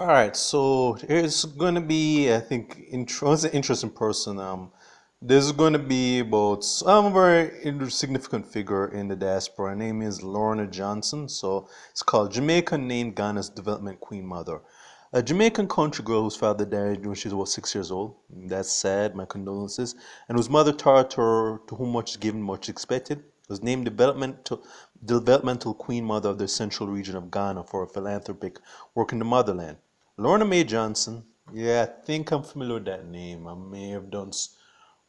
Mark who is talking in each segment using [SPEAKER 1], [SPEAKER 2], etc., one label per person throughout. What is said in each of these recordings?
[SPEAKER 1] All right, so it's going to be, I think, intro, an interesting person. Um, this is going to be about um, a very insignificant figure in the diaspora. Her name is Lorna Johnson. So it's called Jamaica named Ghana's development queen mother. A Jamaican country girl whose father died when she was about six years old. That's sad, my condolences. And whose mother taught her to whom much is given, much expected. Was named developmental, developmental queen mother of the central region of Ghana for her philanthropic work in the motherland. Lorna Mae Johnson. Yeah, I think I'm familiar with that name. I may have done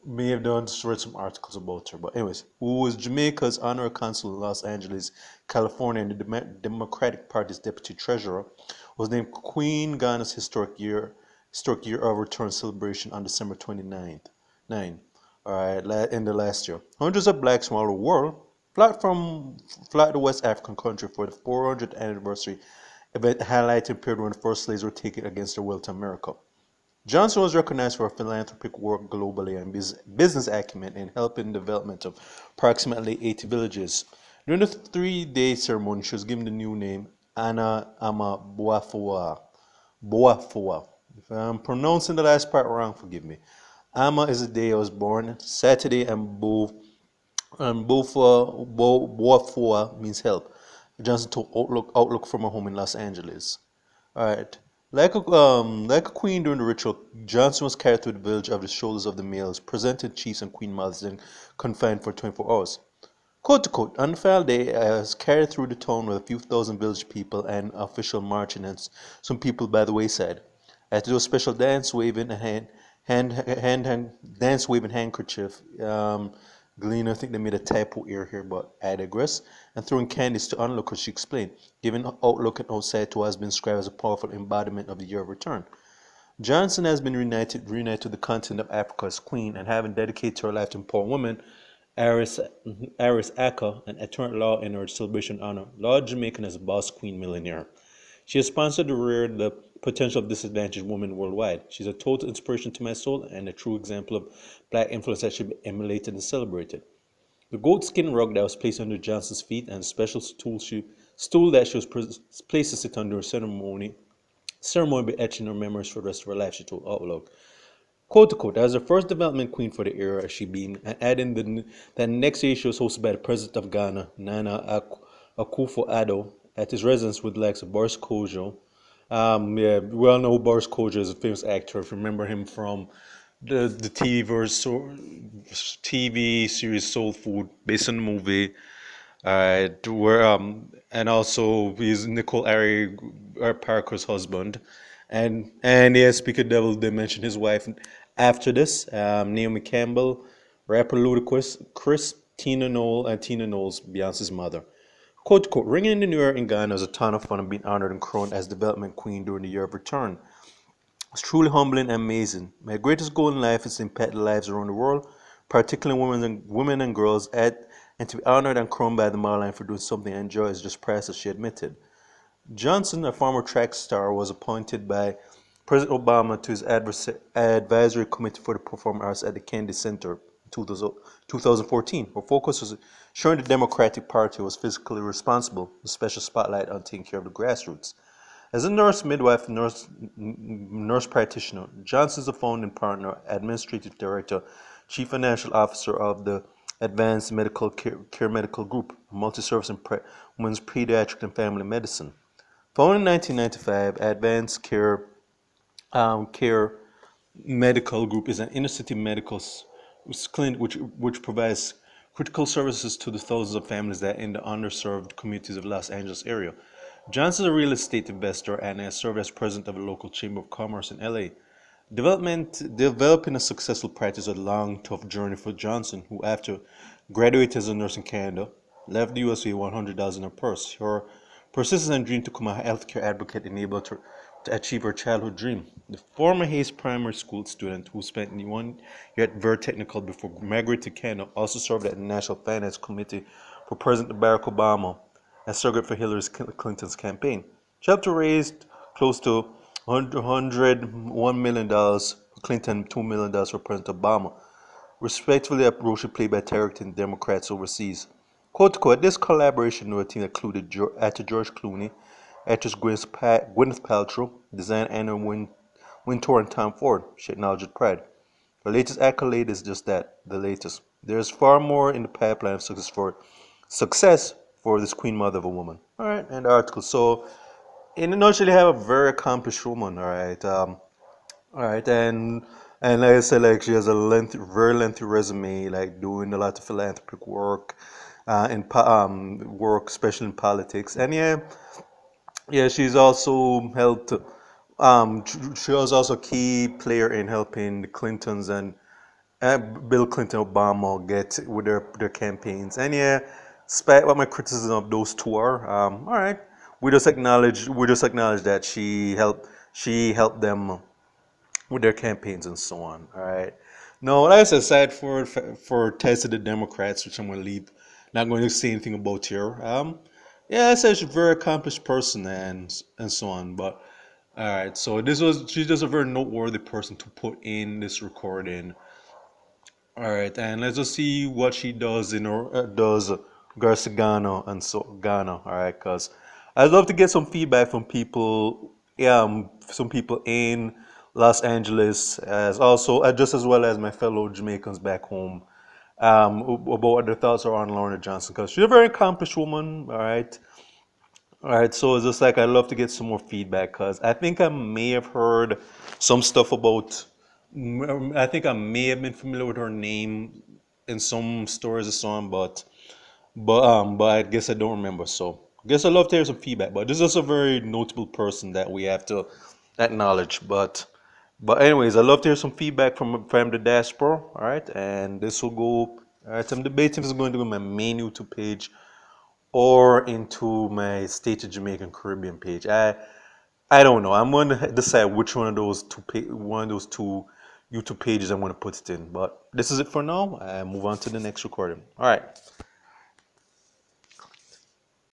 [SPEAKER 1] may have done read some articles about her. But anyways, who was Jamaica's honorary consul in Los Angeles, California, and the Democratic Party's deputy treasurer, was named Queen Ghana's historic year historic year of return celebration on December 29th. 9. All right, in the last year. Hundreds of blacks from all over the world fly from fly to West African country for the 400th anniversary event highlighting period when first slaves were taken against their will to America. Johnson was recognized for her philanthropic work globally and business acumen in helping development of approximately 80 villages. During the three-day ceremony, she was given the new name Anna Ama Boafua. Boafua. If I'm pronouncing the last part wrong, forgive me. Ama is the day I was born. Saturday and Bo and Boafua, Boafua means help. Johnson took Outlook, Outlook from her home in Los Angeles. All right. Like a, um, like a queen during the ritual, Johnson was carried through the village of the shoulders of the males, presented chiefs and queen mothers, and confined for 24 hours. Quote to quote, on the final day, I was carried through the town with a few thousand village people and official marching and some people by the wayside. I had to do a special dance, waving hand, hand, hand, hand dance, waving handkerchief. Um, Glean, I think they made a typo error here, but I digress. And throwing candies to onlookers, she explained, giving outlook and outside to has been described as a powerful embodiment of the year of return. Johnson has been reunited, reunited to the continent of Africa as queen and having dedicated her life to empower women, Aris, Aris Aka, an eternal law in her celebration honor, Lord Jamaican as boss queen millionaire. She has sponsored to rear the potential of disadvantaged women worldwide. She's a total inspiration to my soul and a true example of black influence that should be emulated and celebrated. The goatskin rug that was placed under Johnson's feet and a special stool, she, stool that she was placed to sit under a ceremony ceremony be etched in her memories for the rest of her life, she told Outlook. Quote to quote, as the first development queen for the era, she beamed, and adding the, that next year she was hosted by the President of Ghana, Nana Akufo-Addo, at his residence with of Boris Kodjoe. Um, yeah, we all know Boris Kodjoe is a famous actor. If you remember him from the the TV verse, TV series Soul Food, based on the movie, uh, where um, and also he's Nicole Ari Parker's husband, and and yeah, Speaker Devil did mention his wife. After this, um, Naomi Campbell, rapper Ludacris, Chris, Tina Knowles, and Tina Knowles, Beyonce's mother. Quote, quote, ringing in the new year in Ghana was a ton of fun and being honored and crowned as development queen during the year of return. It's truly humbling and amazing. My greatest goal in life is to impact lives around the world, particularly women and women and girls, at, and to be honored and crowned by the motherland for doing something I enjoy is just priceless, she admitted. Johnson, a former track star, was appointed by President Obama to his advisory committee for the performing arts at the Kennedy Center 2014. Her focus was showing the Democratic Party was fiscally responsible, with special spotlight on taking care of the grassroots. As a nurse, midwife, nurse, nurse practitioner, Johnson is a founding partner, administrative director, chief financial officer of the Advanced Medical Care, Care Medical Group, a multi-service in pre- women's pediatric and family medicine. Founded in 1995, Advanced Care um, Care Medical Group is an inner-city medical which, which provides critical services to the thousands of families that in the underserved communities of Los Angeles area. Johnson is a real estate investor and has served as president of the local chamber of commerce in LA. Development, developing a successful practice was a long, tough journey for Johnson, who after graduating as a nurse in Canada, left the US with $100 in her purse. Her persistence and dream to become a healthcare advocate enabled her to achieve her childhood dream. The former Hayes Primary School student who spent one year at Vere Technical before migrating to Canada also served at the National Finance Committee for President Barack Obama and surrogate for Hillary Clinton's campaign. She helped to raise close to $101 million for Clinton, $2 million for President Obama, respectively a role she played by targeting Democrats overseas. Quote, quote, this collaboration with team included actor George Clooney, actress Gwyneth Paltrow, designer Anna Win- Wintour, and Tom Ford. She acknowledged pride. The latest accolade is just that, the latest. There's far more in the pipeline of success for success for this queen mother of a woman. All right, and article. So, in a nutshell, you have a very accomplished woman. All right, um, all right, and and like I said, like she has a lengthy, very lengthy resume, like doing a lot of philanthropic work, uh, in um, work, especially in politics. And yeah, yeah, she's also helped. Um, she was also a key player in helping the Clintons and uh, Bill Clinton, Obama get with their their campaigns. And yeah, despite what my criticism of those two are, um, all right, we just acknowledge we just acknowledge that she helped she helped them with their campaigns and so on. All right. No, that's aside for for Ties to the Democrats, which I'm to leave. Not going to say anything about here. Um, yeah, she's a very accomplished person and and so on. But all right, so this was she's just a very noteworthy person to put in this recording. All right, and let's just see what she does in her uh, does Ghana and so Ghana. All right, cause I'd love to get some feedback from people. Yeah, um, some people in Los Angeles, as also uh, just as well as my fellow Jamaicans back home, um, about what their thoughts are on Lorna Johnson, because she's a very accomplished woman. All right, all right. So it's just like I'd love to get some more feedback, because I think I may have heard some stuff about. I think I may have been familiar with her name in some stories or so on, but but um, but I guess I don't remember. So I guess I'd love to hear some feedback. But this is a very notable person that we have to acknowledge. But but anyways, I'd love to hear some feedback from from the diaspora. All right, and this will go. All right, I'm debating if it's going to on my main YouTube page or into my State of Jamaican Caribbean page. I I don't know. I'm going to decide which one of those two one of those two YouTube pages I'm going to put it in. But this is it for now. I move on to the next recording. All right.